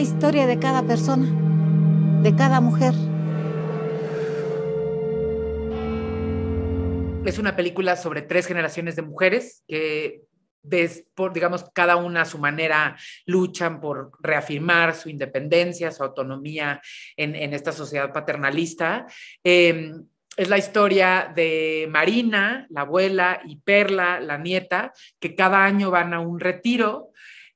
historia de cada persona, de cada mujer. Es una película sobre tres generaciones de mujeres que digamos, cada una a su manera luchan por reafirmar su independencia, su autonomía en, esta sociedad paternalista. Em, es la historia de Marina, la abuela, y Perla, la nieta, que cada año van a un retiro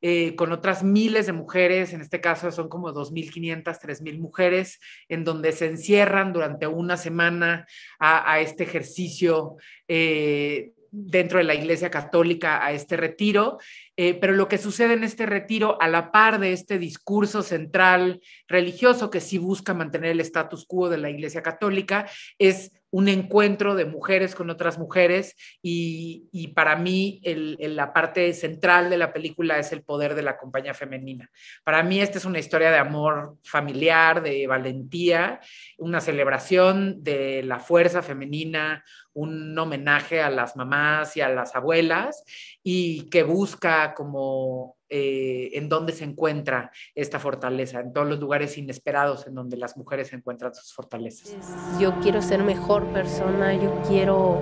eh, con otras miles de mujeres, en este caso son como 2.500, 3.000 mujeres, en donde se encierran durante una semana a, este ejercicio eh, dentro de la Iglesia Católica a este retiro, eh, pero lo que sucede en este retiro, a la par de este discurso central religioso que sí busca mantener el status quo de la Iglesia Católica, es un encuentro de mujeres con otras mujeres y, para mí la parte central de la película es el poder de la compañía femenina. Para mí esta es una historia de amor familiar, de valentía, una celebración de la fuerza femenina, un homenaje a las mamás y a las abuelas y que busca como eh, en dónde se encuentra esta fortaleza, en todos los lugares inesperados en donde las mujeres encuentran sus fortalezas. Yo quiero ser mejor persona, yo quiero,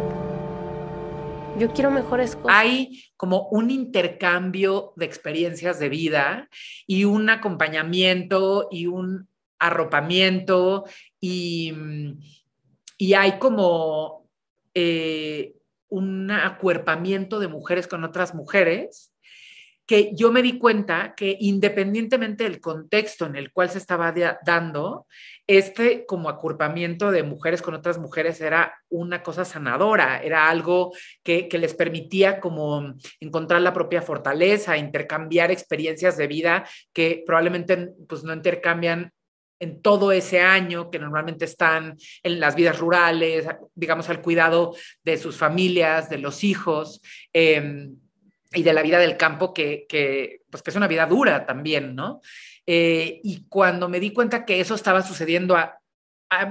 yo quiero mejores cosas. Hay como un intercambio de experiencias de vida y un acompañamiento y un arropamiento y, y hay como eh, un acuerpamiento de mujeres con otras mujeres que yo me di cuenta que independientemente del contexto en el cual se estaba dando, este como acurpamiento de mujeres con otras mujeres era una cosa sanadora, era algo que, les permitía como encontrar la propia fortaleza, intercambiar experiencias de vida que probablemente pues no intercambian en todo ese año que normalmente están en las vidas rurales, digamos, al cuidado de sus familias, de los hijos. Em, y de la vida del campo, que, pues que es una vida dura también, ¿no? Eh, y cuando me di cuenta que eso estaba sucediendo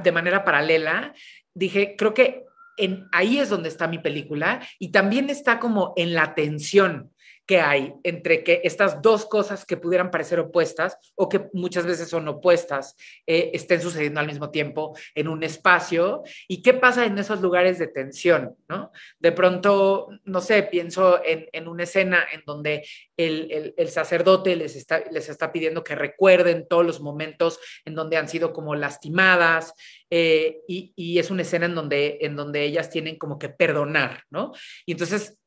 de manera paralela, dije, creo que ahí es donde está mi película y también está como en la tensión que hay entre que estas dos cosas que pudieran parecer opuestas o que muchas veces son opuestas eh, estén sucediendo al mismo tiempo en un espacio y qué pasa en esos lugares de tensión, ¿no? De pronto, no sé, pienso en, una escena en donde el, sacerdote les está, les está pidiendo que recuerden todos los momentos en donde han sido como lastimadas eh, y, y, es una escena en donde, en donde ellas tienen como que perdonar, ¿no? Y entonces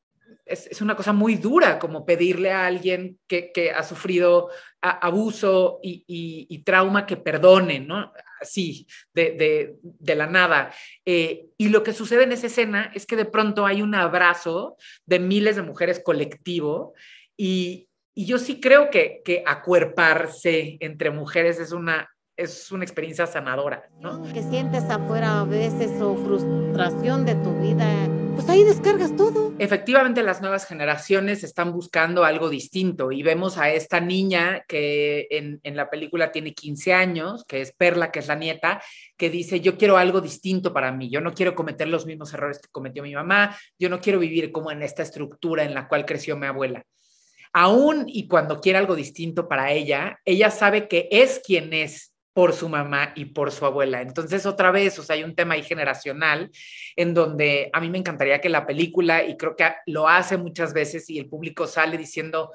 es, una cosa muy dura como pedirle a alguien que, ha sufrido abuso y, trauma que perdone, ¿no? Así, de, la nada. Eh, y lo que sucede en esa escena es que de pronto hay un abrazo de miles de mujeres colectivo y, yo sí creo que, que acuerparse entre mujeres es una, es una experiencia sanadora, ¿no? Que sientes afuera a veces o frustración de tu vida pues ahí descargas todo. Efectivamente, las nuevas generaciones están buscando algo distinto y vemos a esta niña que en, en, la película tiene 15 años, que es Perla, que es la nieta, que dice, yo quiero algo distinto para mí, yo no quiero cometer los mismos errores que cometió mi mamá, yo no quiero vivir como en esta estructura en la cual creció mi abuela. Aún y cuando quiere algo distinto para ella, ella sabe que es quien es por su mamá y por su abuela. Entonces, otra vez, o sea, hay un tema ahí generacional en donde a mí me encantaría que la película, y creo que lo hace muchas veces, y el público sale diciendo,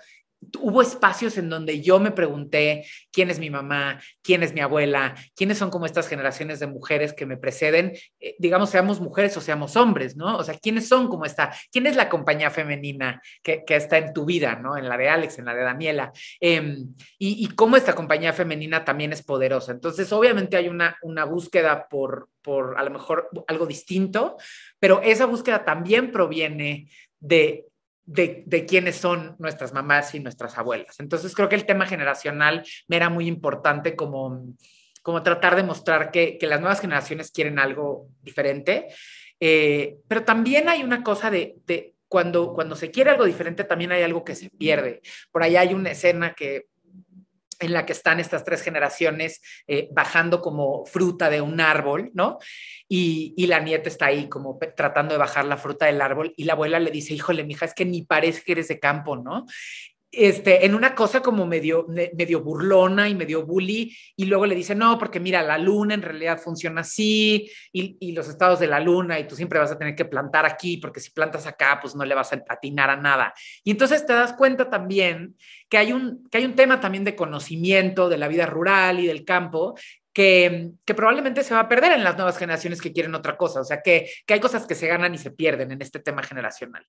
hubo espacios en donde yo me pregunté quién es mi mamá, quién es mi abuela, quiénes son como estas generaciones de mujeres que me preceden, eh, digamos, seamos mujeres o seamos hombres, ¿no? O sea, quiénes son como esta, quién es la compañía femenina que, está en tu vida, ¿no? En la de Alex, en la de Daniela, em, y, cómo esta compañía femenina también es poderosa. Entonces, obviamente hay una, una búsqueda por, por a lo mejor algo distinto, pero esa búsqueda también proviene de de, quiénes son nuestras mamás y nuestras abuelas. Entonces creo que el tema generacional me era muy importante como, como tratar de mostrar que, las nuevas generaciones quieren algo diferente, eh, pero también hay una cosa de, de cuando, cuando se quiere algo diferente, también hay algo que se pierde. Por ahí hay una escena que en la que están estas tres generaciones eh, bajando como fruta de un árbol, ¿no? Y, la nieta está ahí como tratando de bajar la fruta del árbol y la abuela le dice, híjole, mija, es que ni parece que eres de campo, ¿no? Este, en una cosa como medio, burlona y medio bully, y luego le dice, no, porque mira, la luna en realidad funciona así, y, y, los estados de la luna, y tú siempre vas a tener que plantar aquí, porque si plantas acá, pues no le vas a atinar a nada. Y entonces te das cuenta también que hay un, que hay un tema también de conocimiento de la vida rural y del campo, que, que, probablemente se va a perder en las nuevas generaciones que quieren otra cosa. O sea, que, que hay cosas que se ganan y se pierden en este tema generacional.